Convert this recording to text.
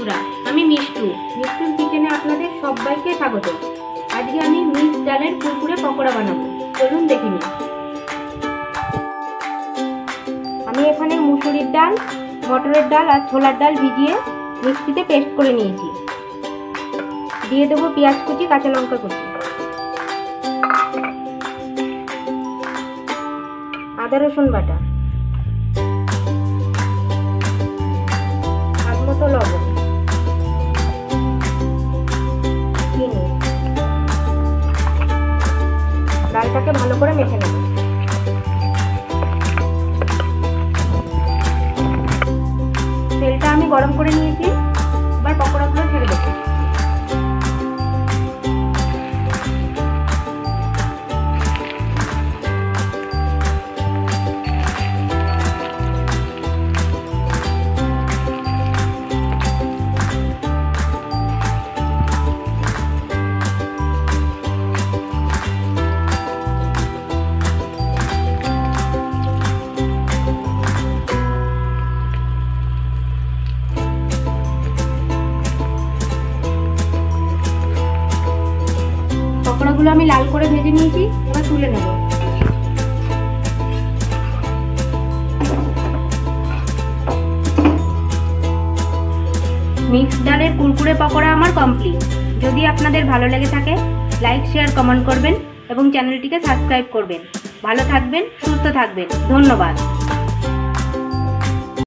বন্ধুরা, আমি মিষ্টু। মিষ্টুর কিচেনে আপনাদের সবাইকে স্বাগত। আজকে আমি মিক্স ডালের কুরকুরে পকোড়া বানাবো। চলুন দেখে নিই। আমি এখানে মুসুরির ডাল, মটরের ডাল আর ছোলার ডাল ভিজিয়ে মিক্সিতে পেস্ট করে নিয়েছি। দিয়ে দেবো পেঁয়াজ কুচি, কাঁচা লঙ্কা কুচি। আদা রসুন বাটা। ডালটাকে ভালো করে মেখে নেব। তেলটা আমি গরম করে নিয়েছি। পকোড়াগুলো আমি লাল করে ভেজে নিয়েছি, এবার তুলে নেব। মিক্স ডালের কুরকুরে পকোড়া আমার কমপ্লিট যদি আপনাদের ভালো লেগে থাকে লাইক শেয়ার কমেন্ট করবেন এবং চ্যানেলটিকে সাবস্ক্রাইব করবেন। ভালো থাকবেন, সুস্থ থাকবেন। ধন্যবাদ।